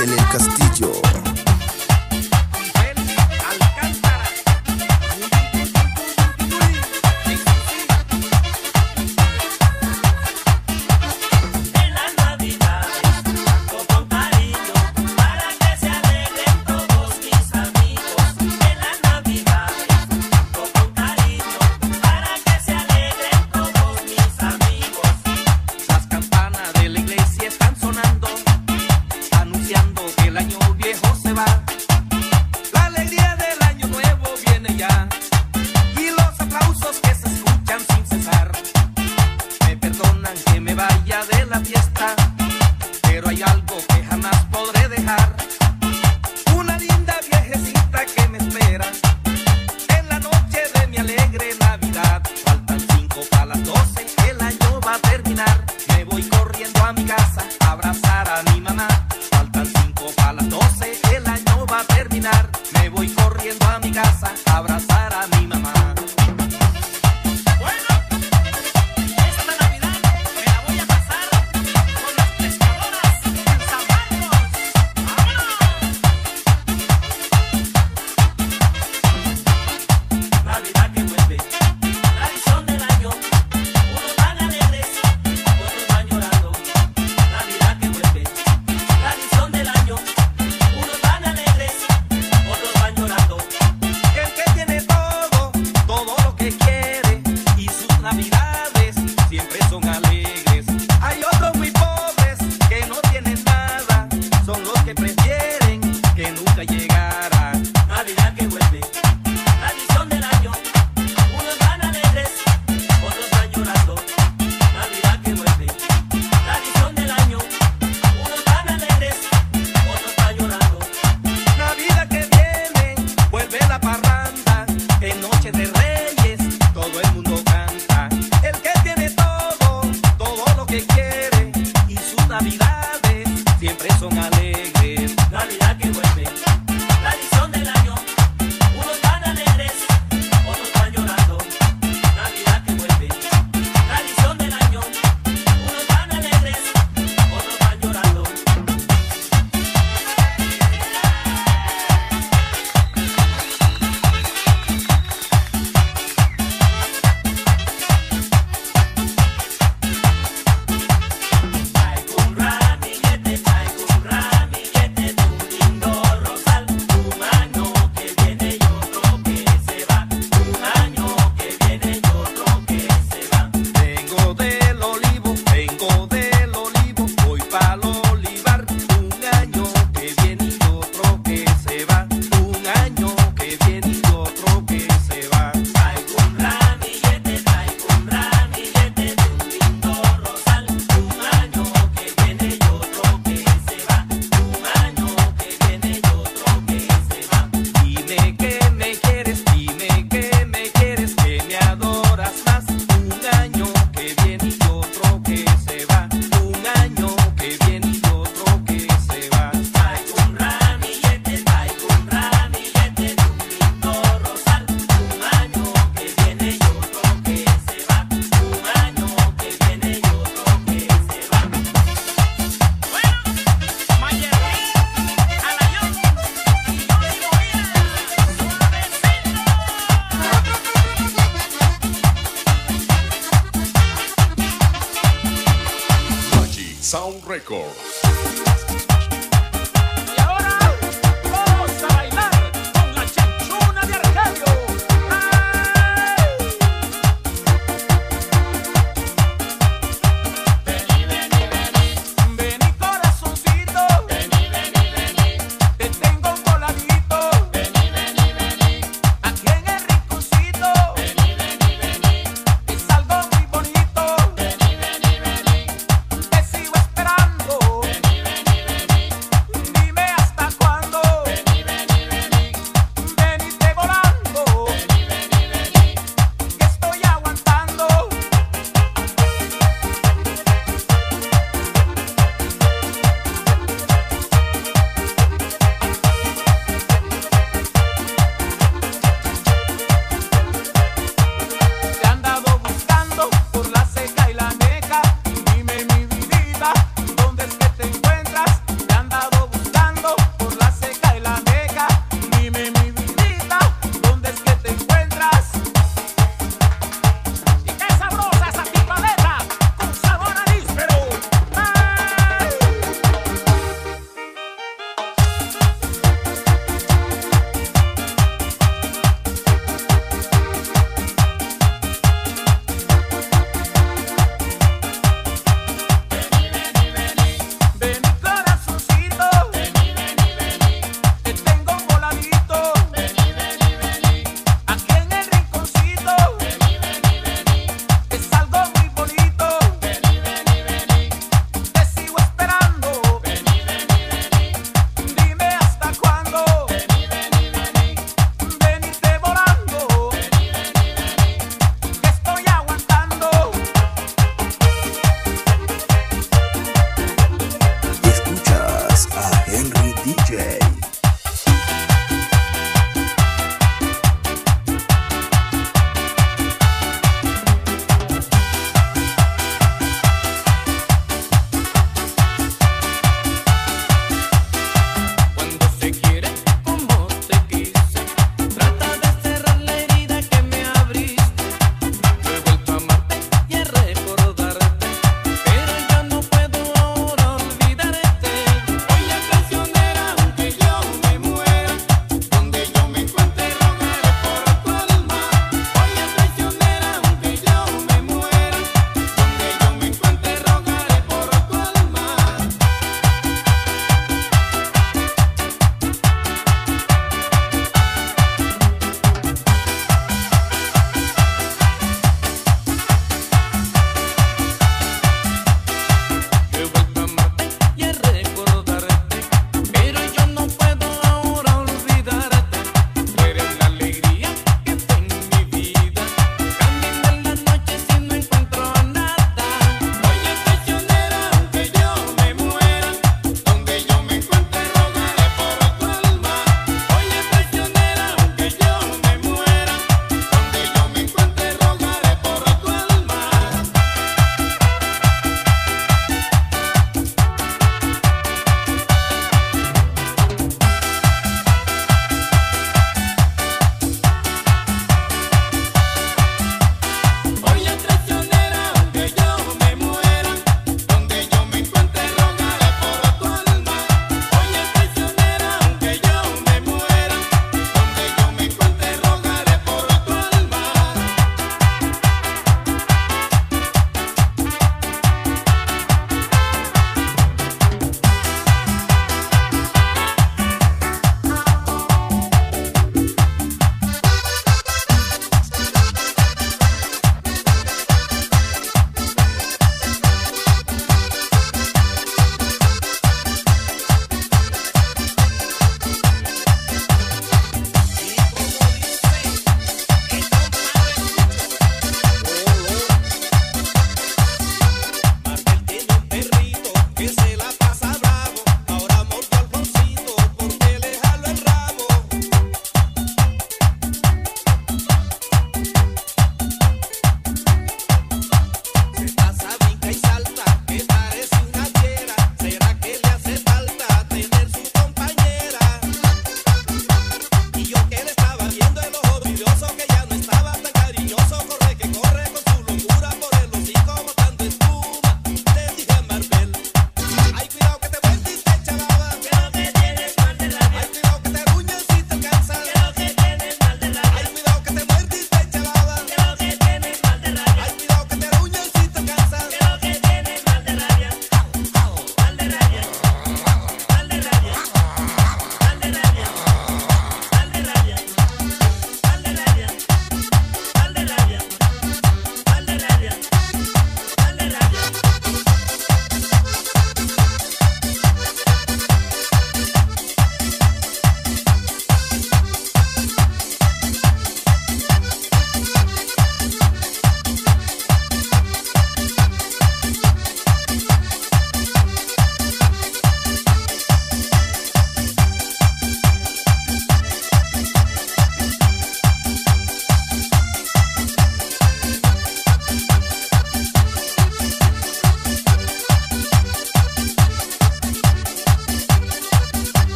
el castillo. Siempre son alegres.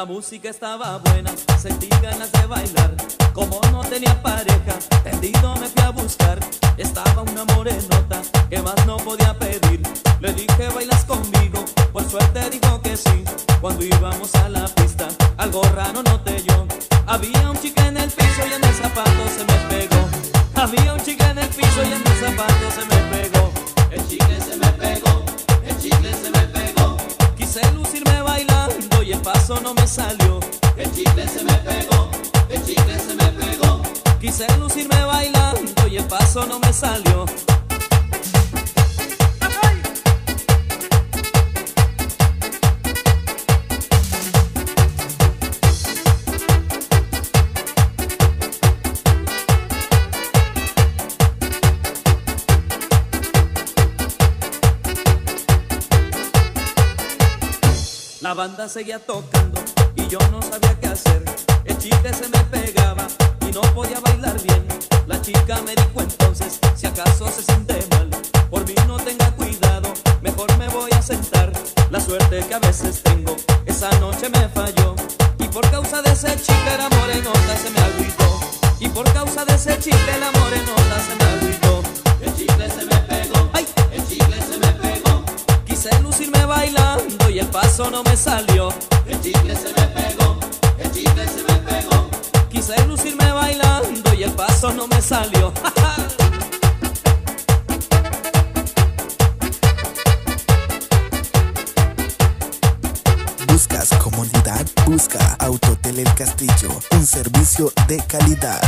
La música estaba buena, sentí ganas de bailar. Como no tenía pareja, tendido me fui a buscar. Estaba una morenota que más no podía pedir. Le dije, bailas conmigo, por suerte dijo que sí. Cuando íbamos a la pista, algo raro noté yo. Había un chica en el piso y en el zapato se me pegó. Había un chica en el piso y en el zapato se me pegó. El chicle se me pegó, el chicle se me pegó. Quise lucirme bailando paso no me salió. El chicle se me pegó, el chicle se me pegó. Quise lucirme bailando y el paso no me salió. La banda seguía tocando y yo no sabía qué hacer. El chicle se me pegaba y no podía bailar bien. La chica me dijo entonces, si acaso se siente mal, por mí no tenga cuidado, mejor me voy a sentar. La suerte que a veces tengo, esa noche me falló. Y por causa de ese chicle la morenota se me agüitó. Y por causa de ese chicle la morenota se me agüitó. Quise lucirme bailando y el paso no me salió. El chicle se me pegó, el chicle se me pegó. Quise lucirme bailando y el paso no me salió. ¿Buscas comodidad? Busca Autotel El Castillo, un servicio de calidad.